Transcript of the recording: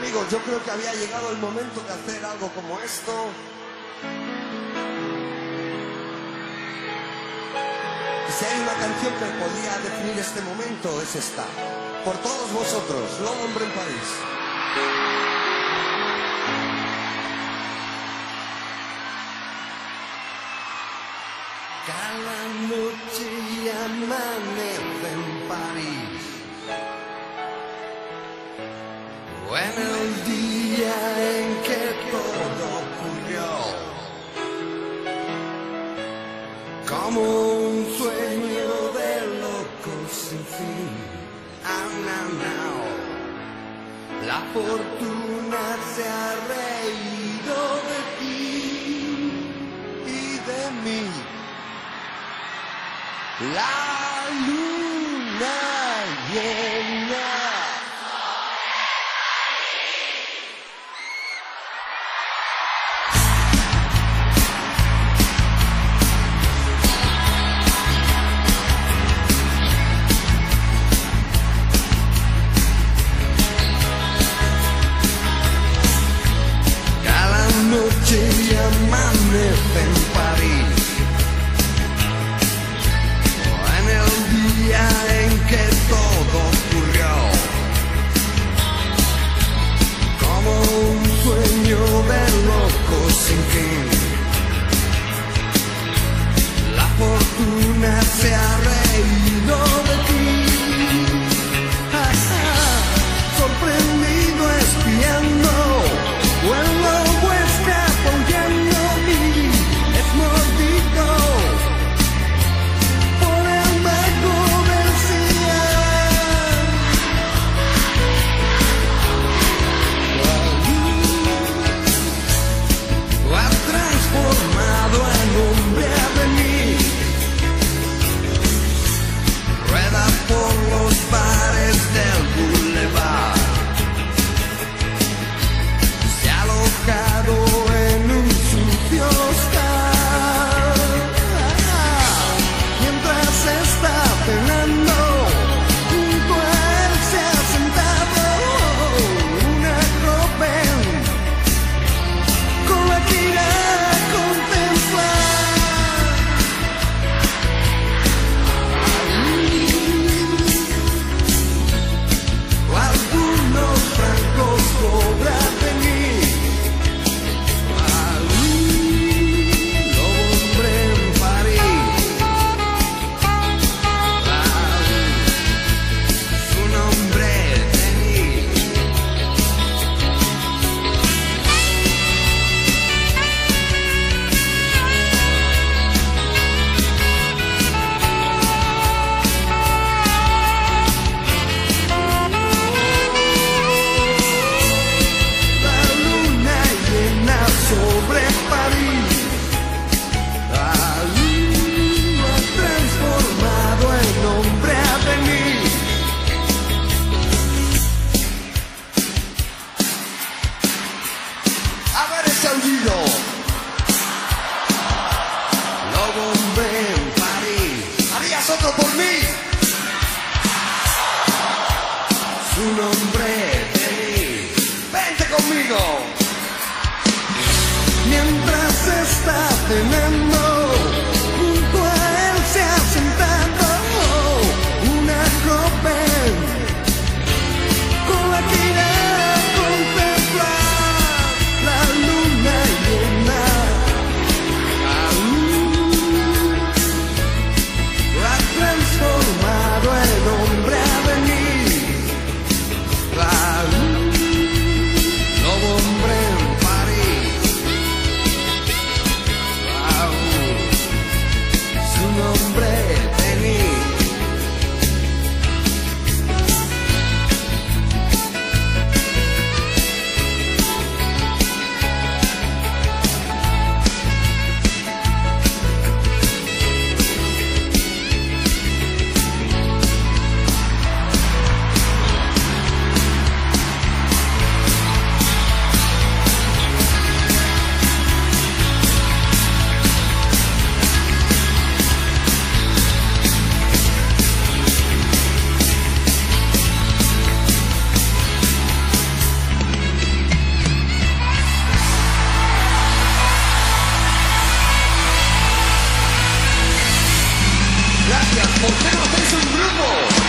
amigos, yo creo que había llegado el momento de hacer algo como esto. Y si hay una canción que podría definir este momento, es esta. Por todos vosotros, Lo Hombre en París. Cada noche amanece en París. Bueno, el día en que todo ocurrió. Como un sueño de locos sin fin. La fortuna se ha reído de ti y de mí. La luna en París. En el día en que todo ocurrió. Como un sueño de locos sin fin. La fortuna se ha reído De mí. Vente conmigo. Mientras está cenando, Rumble.